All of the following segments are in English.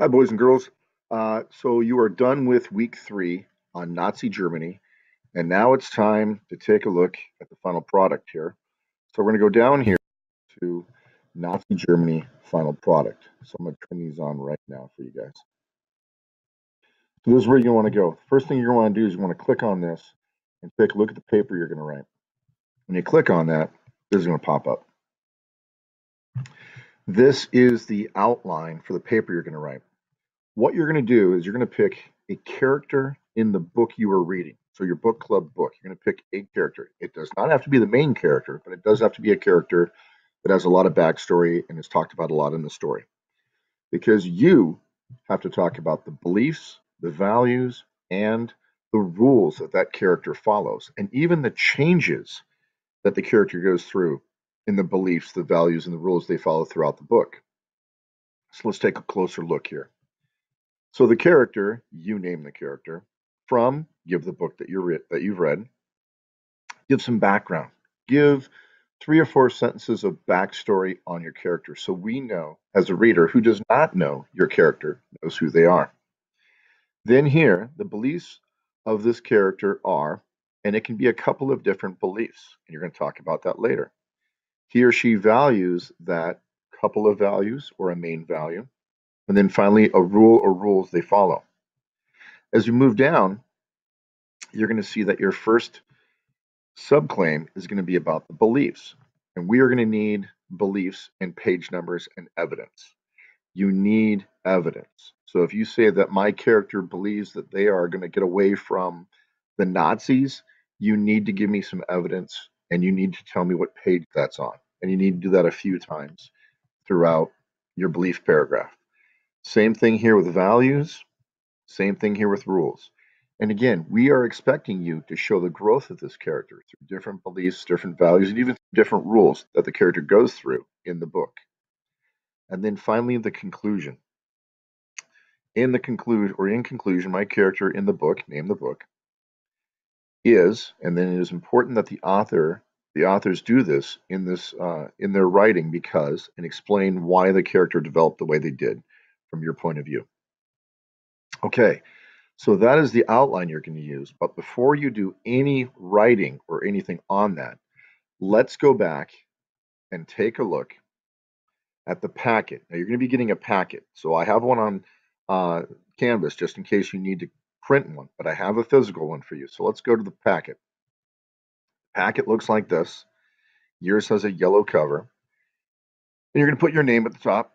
Hi, boys and girls. Uh, so you are done with week three on Nazi Germany, and now it's time to take a look at the final product here. So we're going to go down here to Nazi Germany final product. So I'm going to turn these on right now for you guys. So this is where you want to go. First thing you're going to want to do is you want to click on this and take a look at the paper you're going to write. When you click on that, this is going to pop up. This is the outline for the paper you're going to write. What you're going to do is you're going to pick a character in the book you are reading. So your book club book, you're going to pick a character. It does not have to be the main character, but it does have to be a character that has a lot of backstory and is talked about a lot in the story. Because you have to talk about the beliefs, the values, and the rules that that character follows, and even the changes that the character goes through in the beliefs, the values, and the rules they follow throughout the book. So let's take a closer look here. So the character, you name the character, from give the book that you that you've read, give some background, give three or four sentences of backstory on your character so we know as a reader who does not know your character knows who they are. Then here, the beliefs of this character are, and it can be a couple of different beliefs, and you're going to talk about that later. He or she values that couple of values or a main value. And then finally, a rule or rules they follow. As you move down, you're going to see that your first subclaim is going to be about the beliefs. And we are going to need beliefs and page numbers and evidence. You need evidence. So if you say that my character believes that they are going to get away from the Nazis, you need to give me some evidence and you need to tell me what page that's on and you need to do that a few times throughout your belief paragraph. Same thing here with values, same thing here with rules. And again, we are expecting you to show the growth of this character through different beliefs, different values, and even different rules that the character goes through in the book. And then finally, the conclusion. In the conclusion, or in conclusion, my character in the book, name the book, is, and then it is important that the author the authors do this in this uh, in their writing because and explain why the character developed the way they did from your point of view. Okay, so that is the outline you're going to use. But before you do any writing or anything on that, let's go back and take a look at the packet. Now you're going to be getting a packet. So I have one on uh, Canvas just in case you need to print one, but I have a physical one for you. So let's go to the packet packet looks like this. Yours has a yellow cover. And you're going to put your name at the top.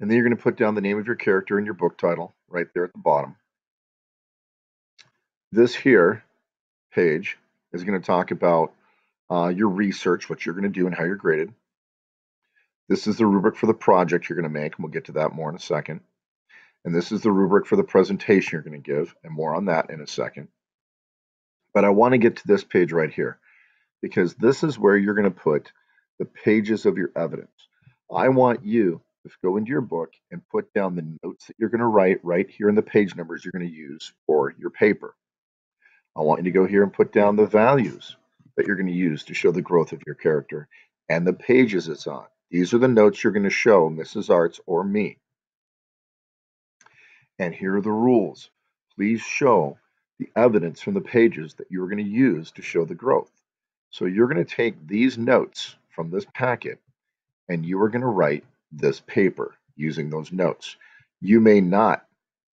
And then you're going to put down the name of your character and your book title right there at the bottom. This here page is going to talk about uh, your research, what you're going to do, and how you're graded. This is the rubric for the project you're going to make, and we'll get to that more in a second. And this is the rubric for the presentation you're going to give, and more on that in a second. But I want to get to this page right here because this is where you're going to put the pages of your evidence. I want you to go into your book and put down the notes that you're going to write right here in the page numbers you're going to use for your paper. I want you to go here and put down the values that you're going to use to show the growth of your character and the pages it's on. These are the notes you're going to show Mrs. Arts or me. And here are the rules. Please show the evidence from the pages that you're going to use to show the growth. So you're going to take these notes from this packet and you are going to write this paper using those notes. You may not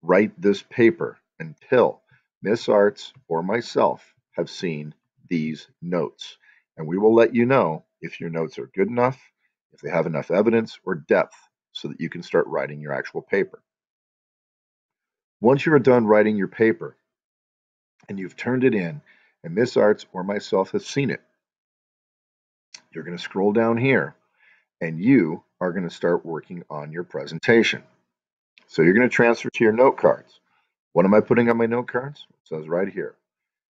write this paper until Miss Arts or myself have seen these notes. And we will let you know if your notes are good enough, if they have enough evidence or depth so that you can start writing your actual paper. Once you are done writing your paper and you've turned it in, and Miss Arts or myself has seen it. You're going to scroll down here and you are going to start working on your presentation. So you're going to transfer to your note cards. What am I putting on my note cards? It says right here.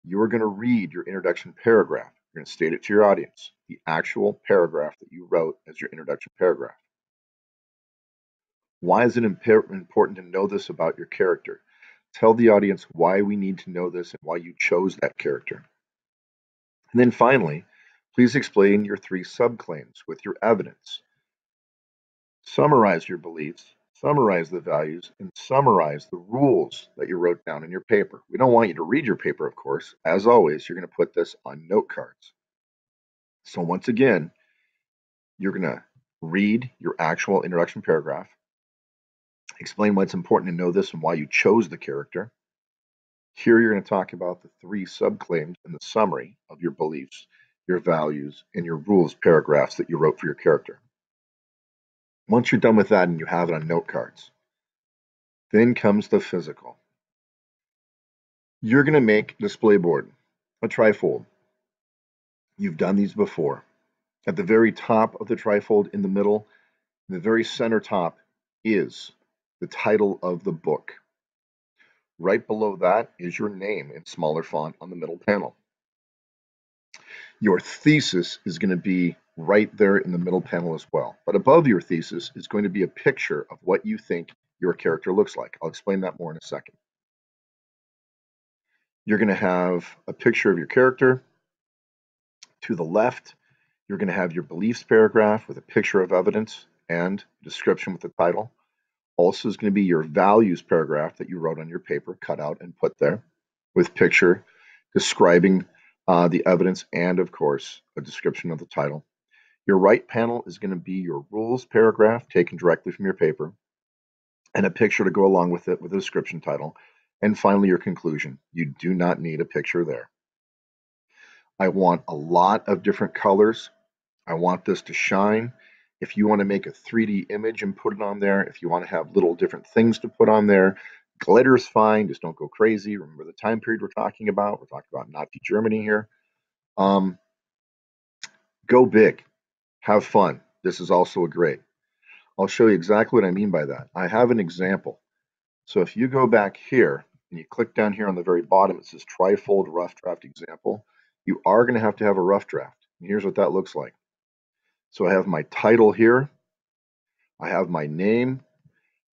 You are going to read your introduction paragraph. You're going to state it to your audience, the actual paragraph that you wrote as your introduction paragraph. Why is it important to know this about your character? Tell the audience why we need to know this and why you chose that character. And then finally, please explain your three subclaims with your evidence. Summarize your beliefs, summarize the values, and summarize the rules that you wrote down in your paper. We don't want you to read your paper, of course. As always, you're going to put this on note cards. So once again, you're going to read your actual introduction paragraph, explain why it's important to know this and why you chose the character. Here you're going to talk about the three subclaims in the summary of your beliefs, your values, and your rules paragraphs that you wrote for your character. Once you're done with that and you have it on note cards, then comes the physical. You're going to make display board, a trifold. You've done these before. At the very top of the trifold in the middle, the very center top is the title of the book. Right below that is your name in smaller font on the middle panel. Your thesis is going to be right there in the middle panel as well. But above your thesis is going to be a picture of what you think your character looks like. I'll explain that more in a second. You're going to have a picture of your character. To the left, you're going to have your beliefs paragraph with a picture of evidence and description with the title. Also is going to be your values paragraph that you wrote on your paper, cut out and put there with picture describing uh, the evidence and, of course, a description of the title. Your right panel is going to be your rules paragraph taken directly from your paper and a picture to go along with it with a description title. And finally, your conclusion. You do not need a picture there. I want a lot of different colors. I want this to shine. If you want to make a 3D image and put it on there, if you want to have little different things to put on there, glitter is fine. Just don't go crazy. Remember the time period we're talking about. We're talking about Nazi Germany here. Um, go big. Have fun. This is also a great. I'll show you exactly what I mean by that. I have an example. So if you go back here and you click down here on the very bottom, it says trifold rough draft example. You are going to have to have a rough draft. And here's what that looks like. So I have my title here. I have my name.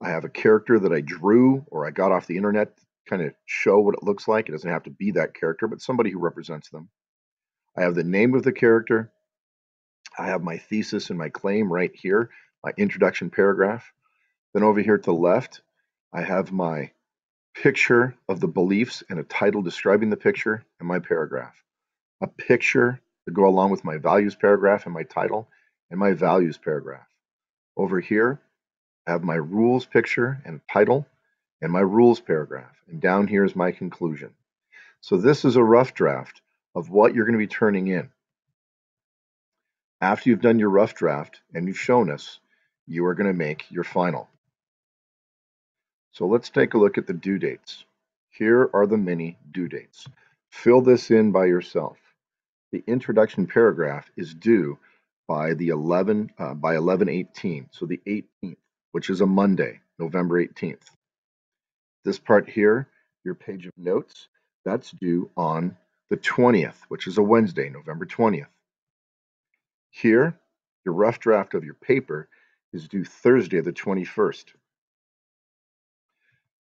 I have a character that I drew or I got off the internet to kind of show what it looks like. It doesn't have to be that character, but somebody who represents them. I have the name of the character. I have my thesis and my claim right here, my introduction paragraph. Then over here to the left, I have my picture of the beliefs and a title describing the picture and my paragraph. A picture to go along with my values paragraph and my title and my values paragraph. Over here, I have my rules picture and title and my rules paragraph. And down here is my conclusion. So this is a rough draft of what you're going to be turning in. After you've done your rough draft and you've shown us, you are going to make your final. So let's take a look at the due dates. Here are the mini due dates. Fill this in by yourself. The introduction paragraph is due by the 11 uh, by 11:18, so the 18th, which is a Monday, November 18th. This part here, your page of notes, that's due on the 20th, which is a Wednesday, November 20th. Here, your rough draft of your paper is due Thursday, the 21st.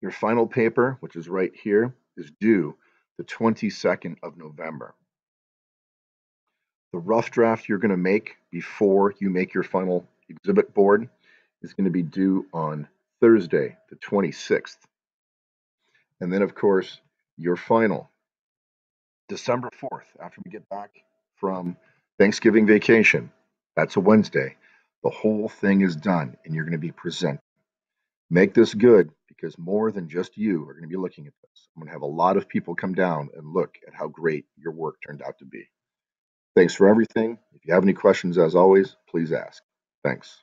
Your final paper, which is right here, is due the 22nd of November. The rough draft you're going to make before you make your final exhibit board is going to be due on Thursday, the 26th. And then, of course, your final, December 4th, after we get back from Thanksgiving vacation. That's a Wednesday. The whole thing is done and you're going to be presented. Make this good because more than just you are going to be looking at this. I'm going to have a lot of people come down and look at how great your work turned out to be. Thanks for everything. If you have any questions, as always, please ask. Thanks.